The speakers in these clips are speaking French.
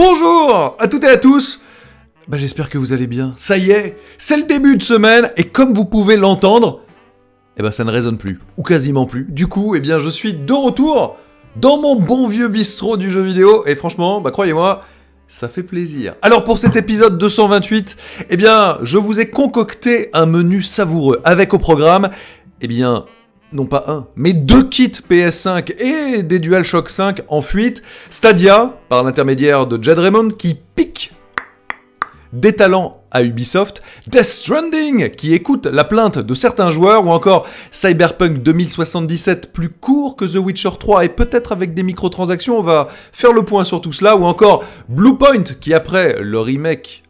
Bonjour à toutes et à tous bah, J'espère que vous allez bien. Ça y est, c'est le début de semaine, et comme vous pouvez l'entendre, eh ben ça ne résonne plus, ou quasiment plus. Du coup, eh bien je suis de retour dans mon bon vieux bistrot du jeu vidéo, et franchement, bah croyez-moi, ça fait plaisir. Alors pour cet épisode 228, eh bien je vous ai concocté un menu savoureux, avec au programme, eh bien non pas un, mais deux kits PS5 et des DualShock 5 en fuite. Stadia, par l'intermédiaire de Jed Raymond, qui pique des talents à Ubisoft, Death Stranding qui écoute la plainte de certains joueurs, ou encore Cyberpunk 2077 plus court que The Witcher 3 et peut-être avec des microtransactions, on va faire le point sur tout cela, ou encore Bluepoint qui après le remake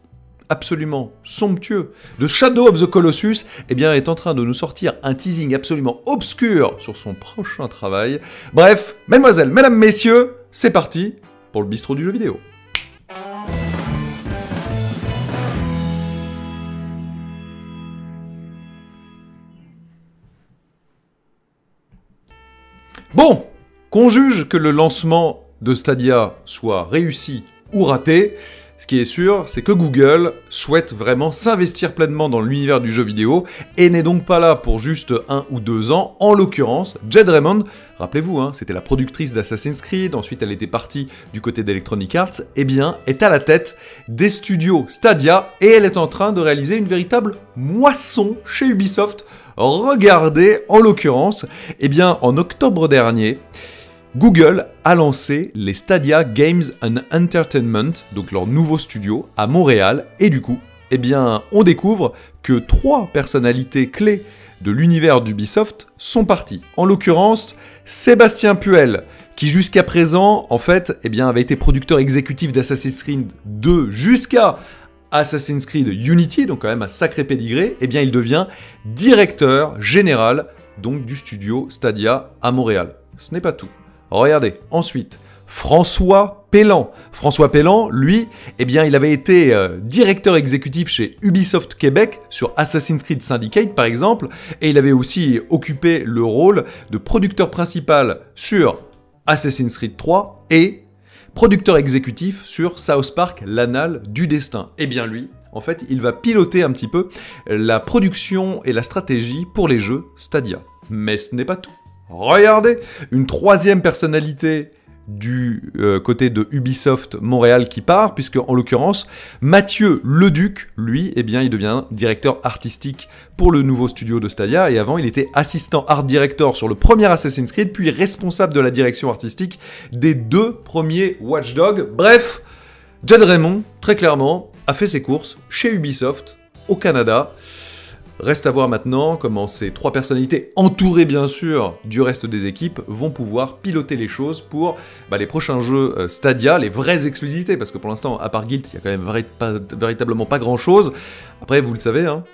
absolument somptueux de Shadow of the Colossus, eh bien, est en train de nous sortir un teasing absolument obscur sur son prochain travail. Bref, mesdemoiselles, mesdames, messieurs, c'est parti pour le bistrot du jeu vidéo. Bon, qu'on juge que le lancement de Stadia soit réussi ou raté, ce qui est sûr, c'est que Google souhaite vraiment s'investir pleinement dans l'univers du jeu vidéo et n'est donc pas là pour juste un ou deux ans. En l'occurrence, Jed Raymond, rappelez-vous, hein, c'était la productrice d'Assassin's Creed, ensuite elle était partie du côté d'Electronic Arts, eh bien, est à la tête des studios Stadia et elle est en train de réaliser une véritable moisson chez Ubisoft. Regardez, en l'occurrence, eh bien, en octobre dernier, Google a lancé les Stadia Games and Entertainment, donc leur nouveau studio, à Montréal, et du coup, eh bien, on découvre que trois personnalités clés de l'univers d'Ubisoft sont parties. En l'occurrence, Sébastien Puel, qui jusqu'à présent, en fait, eh avait été producteur exécutif d'Assassin's Creed 2 jusqu'à Assassin's Creed Unity, donc quand même un sacré pédigré, eh bien, il devient directeur général donc du studio Stadia à Montréal. Ce n'est pas tout. Regardez, ensuite, François Pellan. François Pellan, lui, eh bien, il avait été euh, directeur exécutif chez Ubisoft Québec sur Assassin's Creed Syndicate, par exemple, et il avait aussi occupé le rôle de producteur principal sur Assassin's Creed 3 et producteur exécutif sur South Park, l'anal du destin. Eh bien, lui, en fait, il va piloter un petit peu la production et la stratégie pour les jeux Stadia. Mais ce n'est pas tout. Regardez, une troisième personnalité du euh, côté de Ubisoft Montréal qui part, puisque en l'occurrence, Mathieu Leduc, lui, eh bien, il devient directeur artistique pour le nouveau studio de Stadia, et avant, il était assistant art director sur le premier Assassin's Creed, puis responsable de la direction artistique des deux premiers Watch Dogs. Bref, Jed Raymond, très clairement, a fait ses courses chez Ubisoft, au Canada, Reste à voir maintenant comment ces trois personnalités, entourées bien sûr du reste des équipes, vont pouvoir piloter les choses pour bah, les prochains jeux euh, Stadia, les vraies exclusivités, parce que pour l'instant, à part Guild, il y a quand même véritablement pas grand chose. Après, vous le savez, hein,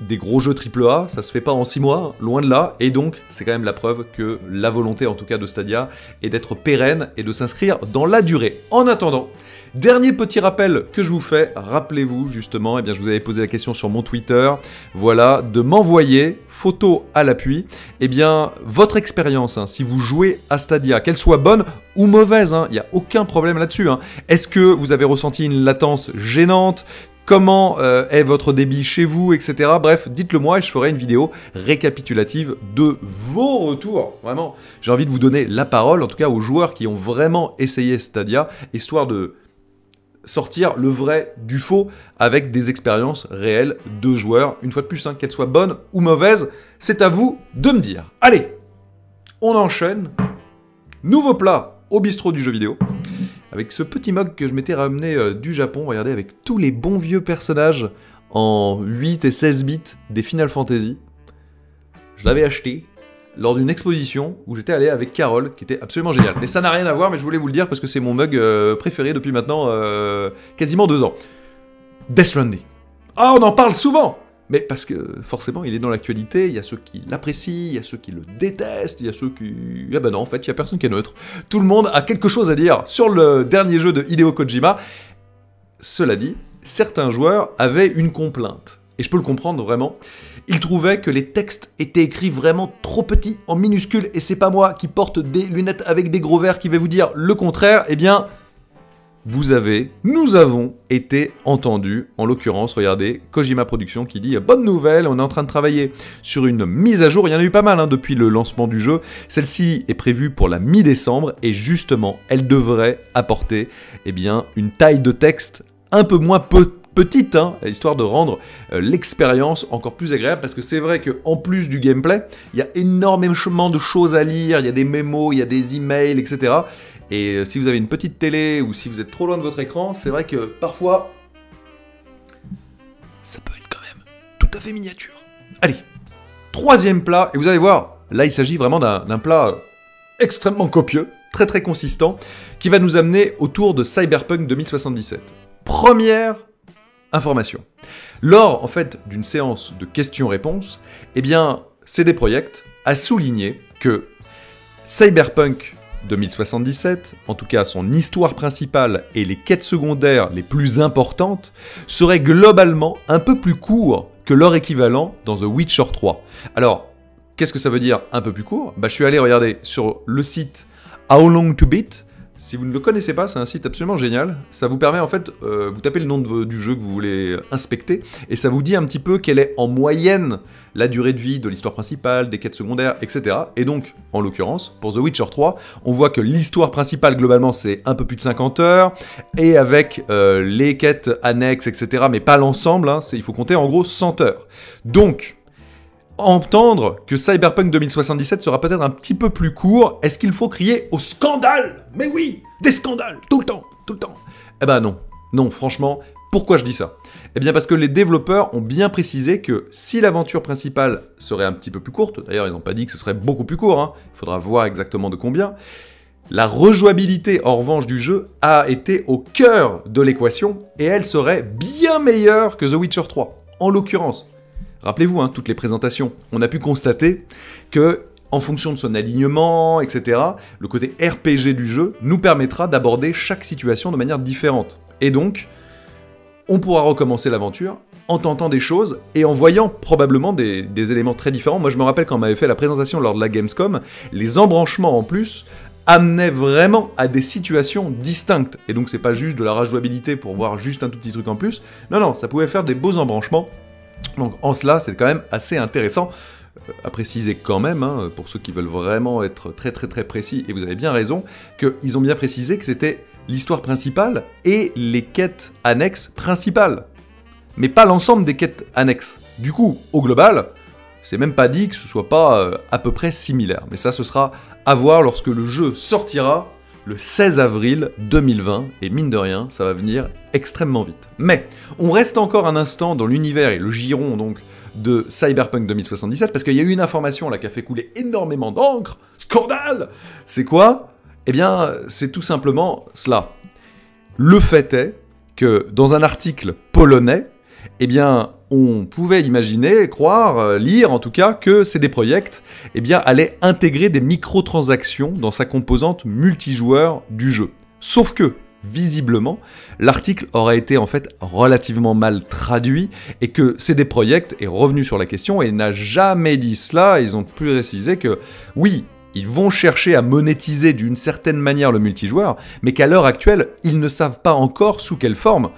des gros jeux AAA, ça se fait pas en 6 mois, loin de là, et donc c'est quand même la preuve que la volonté en tout cas de Stadia est d'être pérenne et de s'inscrire dans la durée. En attendant, Dernier petit rappel que je vous fais, rappelez-vous justement, et eh bien je vous avais posé la question sur mon Twitter, voilà, de m'envoyer, photo à l'appui, et eh bien votre expérience, hein, si vous jouez à Stadia, qu'elle soit bonne ou mauvaise, il hein, n'y a aucun problème là-dessus. Hein. Est-ce que vous avez ressenti une latence gênante comment euh, est votre débit chez vous, etc. Bref, dites-le moi et je ferai une vidéo récapitulative de vos retours. Vraiment, j'ai envie de vous donner la parole, en tout cas aux joueurs qui ont vraiment essayé Stadia, histoire de sortir le vrai du faux avec des expériences réelles de joueurs. Une fois de plus, hein, qu'elles soient bonnes ou mauvaises, c'est à vous de me dire. Allez, on enchaîne. Nouveau plat au bistrot du jeu vidéo. Avec ce petit mug que je m'étais ramené euh, du Japon, regardez, avec tous les bons vieux personnages en 8 et 16 bits des Final Fantasy. Je l'avais acheté, lors d'une exposition où j'étais allé avec Carole, qui était absolument génial. Mais ça n'a rien à voir, mais je voulais vous le dire parce que c'est mon mug euh, préféré depuis maintenant euh, quasiment deux ans. Death Stranding. Ah, on en parle souvent mais parce que forcément, il est dans l'actualité, il y a ceux qui l'apprécient, il y a ceux qui le détestent, il y a ceux qui... Ah ben non, en fait, il y a personne qui est neutre. Tout le monde a quelque chose à dire sur le dernier jeu de Hideo Kojima. Cela dit, certains joueurs avaient une complainte. Et je peux le comprendre vraiment. Il trouvait que les textes étaient écrits vraiment trop petits, en minuscules, et c'est pas moi qui porte des lunettes avec des gros verres qui vais vous dire le contraire, eh bien, vous avez, nous avons été entendus. En l'occurrence, regardez, Kojima Productions qui dit Bonne nouvelle, on est en train de travailler sur une mise à jour. Il y en a eu pas mal hein, depuis le lancement du jeu. Celle-ci est prévue pour la mi-décembre et justement, elle devrait apporter eh bien, une taille de texte un peu moins petite, hein, histoire de rendre euh, l'expérience encore plus agréable, parce que c'est vrai qu'en plus du gameplay, il y a énormément de choses à lire, il y a des mémos, il y a des emails, etc. Et euh, si vous avez une petite télé ou si vous êtes trop loin de votre écran, c'est vrai que parfois, ça peut être quand même tout à fait miniature. Allez, troisième plat, et vous allez voir, là il s'agit vraiment d'un plat extrêmement copieux, très très consistant, qui va nous amener autour de Cyberpunk 2077. Première information. Lors en fait d'une séance de questions-réponses, eh bien, CD Projekt a souligné que Cyberpunk 2077, en tout cas son histoire principale et les quêtes secondaires les plus importantes, seraient globalement un peu plus courts que leur équivalent dans The Witcher 3. Alors, qu'est-ce que ça veut dire un peu plus court? Bah, Je suis allé regarder sur le site How Long to Beat, si vous ne le connaissez pas, c'est un site absolument génial. Ça vous permet en fait, euh, vous tapez le nom du jeu que vous voulez inspecter, et ça vous dit un petit peu quelle est en moyenne la durée de vie de l'histoire principale, des quêtes secondaires, etc. Et donc, en l'occurrence, pour The Witcher 3, on voit que l'histoire principale globalement c'est un peu plus de 50 heures, et avec euh, les quêtes annexes, etc. Mais pas l'ensemble, hein, il faut compter en gros 100 heures. Donc, entendre que Cyberpunk 2077 sera peut-être un petit peu plus court, est-ce qu'il faut crier au scandale? Mais oui, des scandales, tout le temps, tout le temps. Eh ben non, non, franchement, pourquoi je dis ça? Eh bien parce que les développeurs ont bien précisé que si l'aventure principale serait un petit peu plus courte, d'ailleurs ils n'ont pas dit que ce serait beaucoup plus court, hein, il faudra voir exactement de combien, la rejouabilité en revanche du jeu a été au cœur de l'équation et elle serait bien meilleure que The Witcher 3. En l'occurrence, Rappelez-vous, hein, toutes les présentations, on a pu constater que en fonction de son alignement, etc., le côté RPG du jeu nous permettra d'aborder chaque situation de manière différente. Et donc, on pourra recommencer l'aventure en tentant des choses et en voyant probablement des, éléments très différents. Moi, je me rappelle quand on m'avait fait la présentation lors de la Gamescom, les embranchements en plus amenaient vraiment à des situations distinctes. Et donc, c'est pas juste de la rajouabilité pour voir juste un tout petit truc en plus. Non, non, ça pouvait faire des beaux embranchements donc en cela, c'est quand même assez intéressant euh, à préciser quand même, hein, pour ceux qui veulent vraiment être très très très précis, et vous avez bien raison, qu'ils ont bien précisé que c'était l'histoire principale et les quêtes annexes principales, mais pas l'ensemble des quêtes annexes. Du coup, au global, c'est même pas dit que ce soit pas euh, à peu près similaire, mais ça ce sera à voir lorsque le jeu sortira le 16 avril 2020, et mine de rien, ça va venir extrêmement vite. Mais on reste encore un instant dans l'univers et le giron donc de Cyberpunk 2077, parce qu'il y a eu une information là qui a fait couler énormément d'encre. Scandale C'est quoi? Eh bien, c'est tout simplement cela. Le fait est que dans un article polonais, eh bien, on pouvait imaginer, croire, euh, lire en tout cas, que CD Projekt eh bien, allait intégrer des microtransactions dans sa composante multijoueur du jeu. Sauf que, visiblement, l'article aurait été en fait relativement mal traduit et que CD Projekt est revenu sur la question et n'a jamais dit cela. Ils ont plus précisé que oui, ils vont chercher à monétiser d'une certaine manière le multijoueur, mais qu'à l'heure actuelle, ils ne savent pas encore sous quelle forme.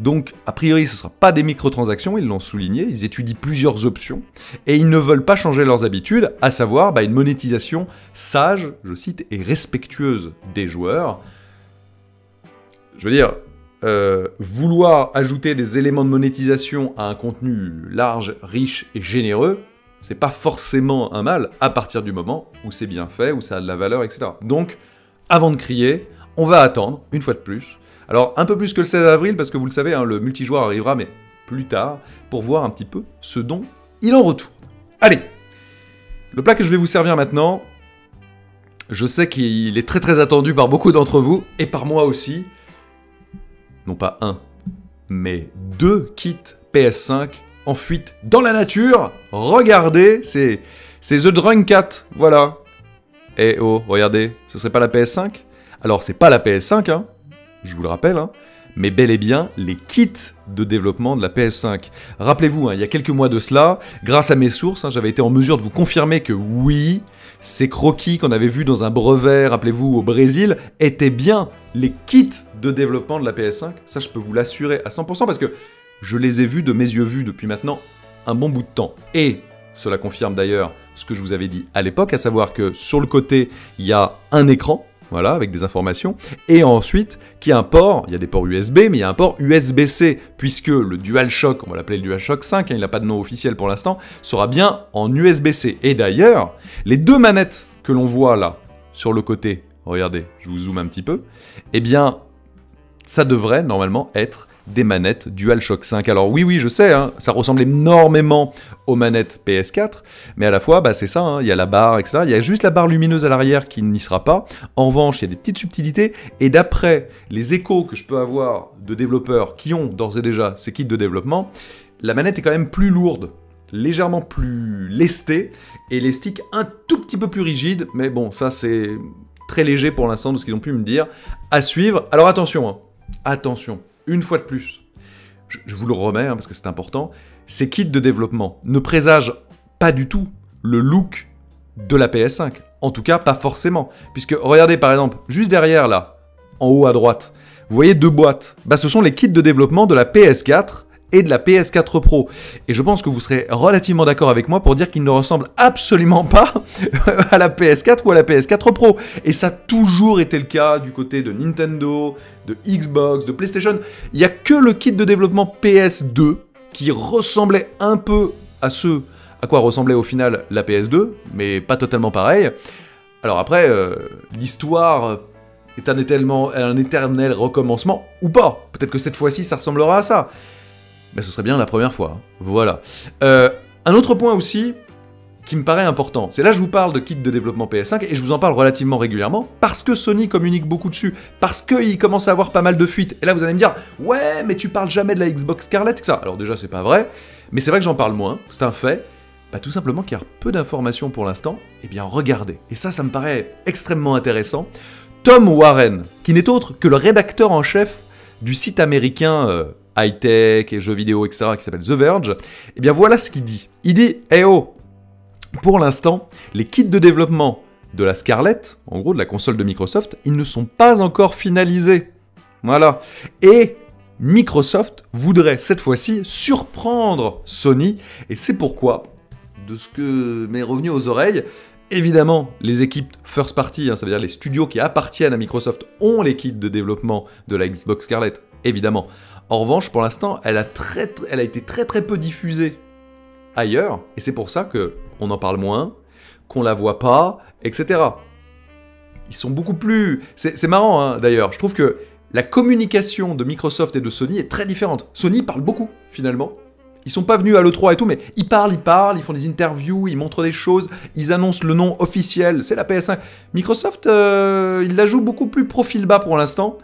Donc, a priori, ce ne sera pas des microtransactions, ils l'ont souligné, ils étudient plusieurs options, et ils ne veulent pas changer leurs habitudes, à savoir bah, une monétisation sage, je cite, et respectueuse des joueurs. Je veux dire, euh, vouloir ajouter des éléments de monétisation à un contenu large, riche et généreux, c'est pas forcément un mal à partir du moment où c'est bien fait, où ça a de la valeur, etc. Donc, avant de crier, on va attendre, une fois de plus, alors un peu plus que le 16 avril, parce que vous le savez, hein, le multijoueur arrivera, mais plus tard, pour voir un petit peu ce dont il en retourne. Allez Le plat que je vais vous servir maintenant, je sais qu'il est très très attendu par beaucoup d'entre vous, et par moi aussi. Non pas un, mais deux kits PS5 en fuite dans la nature. Regardez, c'est The Drunk Cat, voilà. Eh oh, regardez, ce serait pas la PS5 Alors c'est pas la PS5, hein, je vous le rappelle, hein, mais bel et bien les kits de développement de la PS5. Rappelez-vous, hein, il y a quelques mois de cela, grâce à mes sources, hein, j'avais été en mesure de vous confirmer que oui, ces croquis qu'on avait vus dans un brevet, rappelez-vous, au Brésil, étaient bien les kits de développement de la PS5. Ça, je peux vous l'assurer à 100% parce que je les ai vus de mes yeux vus depuis maintenant un bon bout de temps. Et cela confirme d'ailleurs ce que je vous avais dit à l'époque, à savoir que sur le côté, il y a un écran, voilà, avec des informations, et ensuite, qui a un port, il y a des ports USB, mais il y a un port USB-C, puisque le DualShock, on va l'appeler le DualShock 5, hein, il n'a pas de nom officiel pour l'instant, sera bien en USB-C. Et d'ailleurs, les deux manettes que l'on voit là, sur le côté, regardez, je vous zoome un petit peu, eh bien, ça devrait normalement être des manettes DualShock 5. Alors oui, oui, je sais, hein, ça ressemble énormément aux manettes PS4, mais à la fois, bah, c'est ça, hein, il y a la barre, etc. Il y a juste la barre lumineuse à l'arrière qui n'y sera pas. En revanche, il y a des petites subtilités, et d'après les échos que je peux avoir de développeurs qui ont d'ores et déjà ces kits de développement, la manette est quand même plus lourde légèrement plus lestée et les sticks un tout petit peu plus rigides, mais bon, ça c'est très léger pour l'instant de ce qu'ils ont pu me dire. À suivre. Alors attention, hein. attention, une fois de plus, je, vous le remets hein, parce que c'est important, ces kits de développement ne présagent pas du tout le look de la PS5. En tout cas, pas forcément. Puisque, regardez par exemple, juste derrière là, en haut à droite, vous voyez deux boîtes. Bah, ce sont les kits de développement de la PS4 et de la PS4 Pro. Et je pense que vous serez relativement d'accord avec moi pour dire qu'il ne ressemble absolument pas à la PS4 ou à la PS4 Pro. Et ça a toujours été le cas du côté de Nintendo, de Xbox, de PlayStation. Il n'y a que le kit de développement PS2 qui ressemblait un peu à ce à quoi ressemblait au final la PS2, mais pas totalement pareil. Alors après, euh, l'histoire est un, un éternel recommencement, ou pas. Peut-être que cette fois-ci, ça ressemblera à ça mais ce serait bien la première fois. Hein. Voilà. Euh, un autre point aussi qui me paraît important, c'est là je vous parle de kit de développement PS5 et je vous en parle relativement régulièrement parce que Sony communique beaucoup dessus, parce qu'il commence à avoir pas mal de fuites. Et là vous allez me dire, ouais, mais tu parles jamais de la Xbox Scarlett, ça. Alors déjà c'est pas vrai, mais c'est vrai que j'en parle moins, c'est un fait. Bah, tout simplement qu'il y a peu d'informations pour l'instant, eh bien regardez. Et ça, ça me paraît extrêmement intéressant. Tom Warren, qui n'est autre que le rédacteur en chef du site américain euh, high-tech et jeux vidéo, etc., qui s'appelle The Verge, eh bien voilà ce qu'il dit. Il dit, eh oh, pour l'instant, les kits de développement de la Scarlett, en gros de la console de Microsoft, ils ne sont pas encore finalisés. Voilà. Et Microsoft voudrait cette fois-ci surprendre Sony, et c'est pourquoi, de ce que m'est revenu aux oreilles, évidemment, les équipes first party, hein, ça veut dire les studios qui appartiennent à Microsoft, ont les kits de développement de la Xbox Scarlett, évidemment. En revanche, pour l'instant, elle, a été très très peu diffusée ailleurs, et c'est pour ça que on en parle moins, qu'on la voit pas, etc. Ils sont beaucoup plus... C'est marrant hein, d'ailleurs, je trouve que la communication de Microsoft et de Sony est très différente. Sony parle beaucoup, finalement. Ils sont pas venus à l'E3 et tout, mais ils parlent, ils parlent, ils font des interviews, ils montrent des choses, ils annoncent le nom officiel, c'est la PS5. Microsoft, euh, il la joue beaucoup plus profil bas pour l'instant.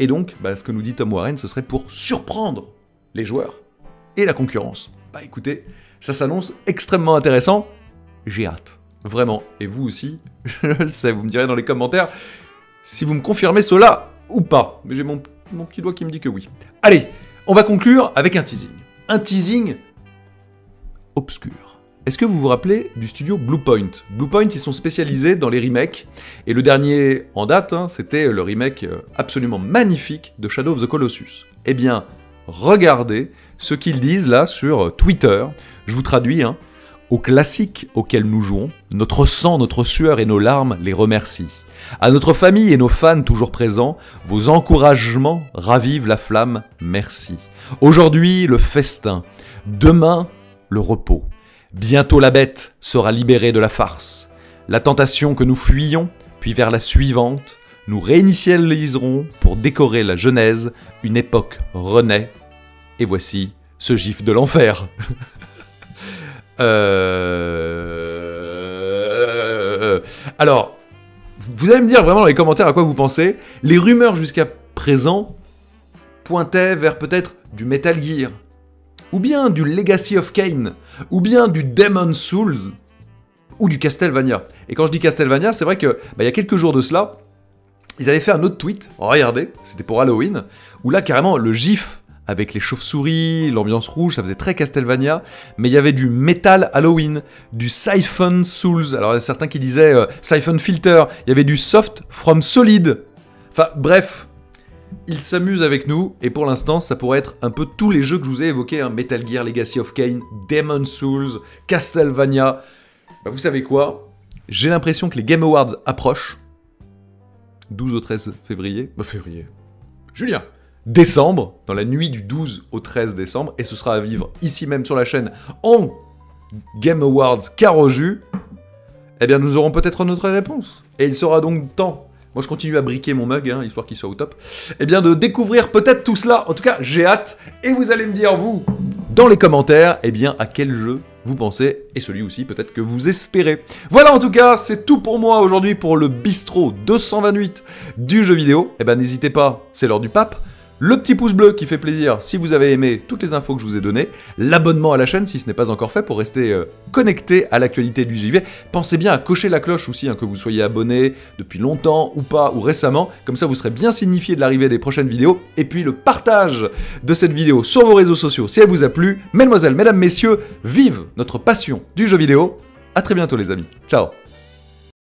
Et donc, bah, ce que nous dit Tom Warren, ce serait pour surprendre les joueurs et la concurrence. Bah écoutez, ça s'annonce extrêmement intéressant. J'ai hâte. Vraiment. Et vous aussi, je le sais, vous me direz dans les commentaires si vous me confirmez cela ou pas. Mais j'ai mon, mon petit doigt qui me dit que oui. Allez, on va conclure avec un teasing. Un teasing obscur. Est-ce que vous vous rappelez du studio Bluepoint? Bluepoint, ils sont spécialisés dans les remakes, et le dernier en date, hein, c'était le remake euh, absolument magnifique de Shadow of the Colossus. Eh bien, regardez ce qu'ils disent là sur euh, Twitter. Je vous traduis, hein. Aux classiques auxquels nous jouons, notre sang, notre sueur et nos larmes les remercient. À notre famille et nos fans toujours présents, vos encouragements ravivent la flamme, merci. Aujourd'hui, le festin. Demain, le repos. Bientôt la bête sera libérée de la farce. La tentation que nous fuyions, puis vers la suivante, nous réinitialiserons pour décorer la Genèse, une époque renaît. Et voici ce gif de l'enfer. euh... Alors, vous allez me dire vraiment dans les commentaires à quoi vous pensez. Les rumeurs jusqu'à présent pointaient vers peut-être du Metal Gear, ou bien du Legacy of Kane, ou bien du Demon Souls, ou du Castlevania. Et quand je dis Castlevania, c'est vrai que bah, il y a quelques jours de cela, Ils avaient fait un autre tweet, regardez, c'était pour Halloween, où là carrément le gif avec les chauves-souris, l'ambiance rouge, ça faisait très Castlevania, mais il y avait du Metal Halloween, du Siphon Souls, alors il y certains qui disaient euh, Siphon Filter, il y avait du Soft from Solid. Enfin bref, ils s'amusent avec nous, et pour l'instant, ça pourrait être un peu tous les jeux que je vous ai évoqués, hein, Metal Gear, Legacy of Kain, Demon Souls, Castlevania. Bah, vous savez quoi? J'ai l'impression que les Game Awards approchent, 12 au 13 février. Bah, février. Julien Décembre, dans la nuit du 12 au 13 décembre, et ce sera à vivre ici même sur la chaîne en Game Awards Caroju. Eh bien, nous aurons peut-être notre réponse. Et il sera donc temps moi je continue à briquer mon mug, hein, histoire qu'il soit au top, eh bien de découvrir peut-être tout cela. En tout cas, j'ai hâte. Et vous allez me dire, vous, dans les commentaires, eh bien à quel jeu vous pensez, et celui aussi peut-être que vous espérez. Voilà en tout cas, c'est tout pour moi aujourd'hui pour le bistrot 228 du jeu vidéo. Eh ben n'hésitez pas, c'est l'heure du pape le petit pouce bleu qui fait plaisir si vous avez aimé toutes les infos que je vous ai données, l'abonnement à la chaîne si ce n'est pas encore fait pour rester euh, connecté à l'actualité du JV. Pensez bien à cocher la cloche aussi, hein, que vous soyez abonné depuis longtemps ou pas, ou récemment, comme ça vous serez bien signifié de l'arrivée des prochaines vidéos, et puis le partage de cette vidéo sur vos réseaux sociaux si elle vous a plu. Mesdemoiselles, mesdames, messieurs, vive notre passion du jeu vidéo. A très bientôt les amis. Ciao